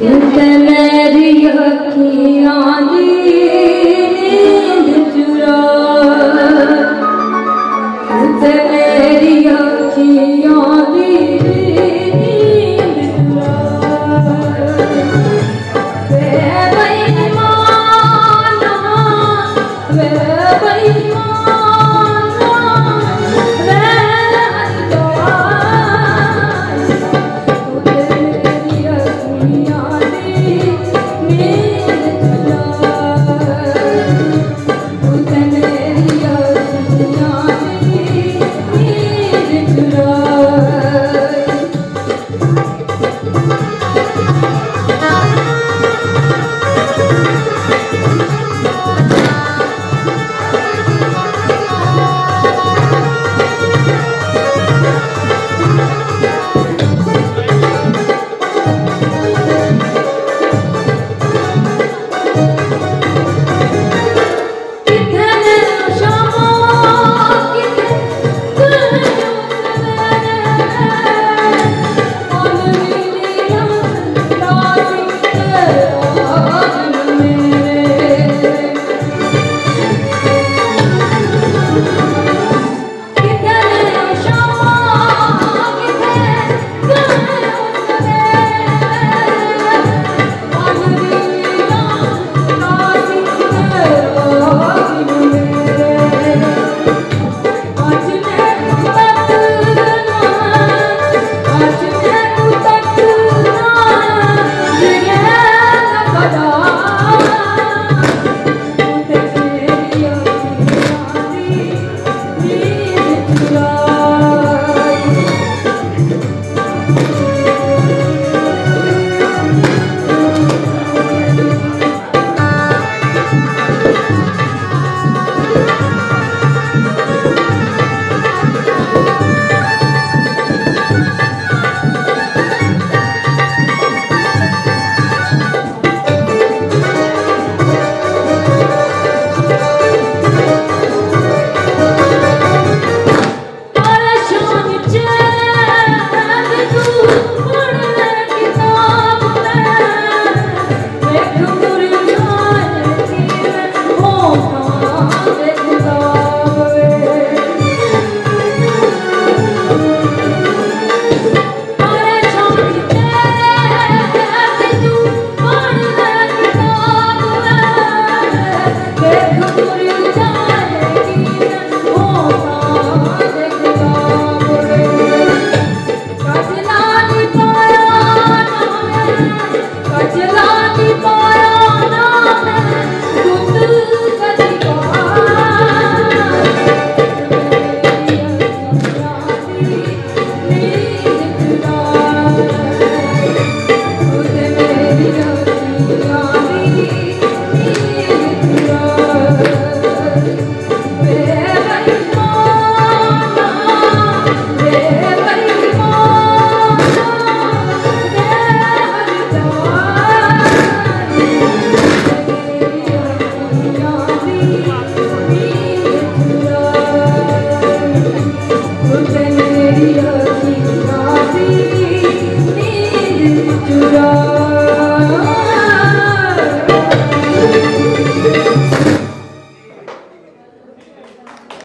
Kajla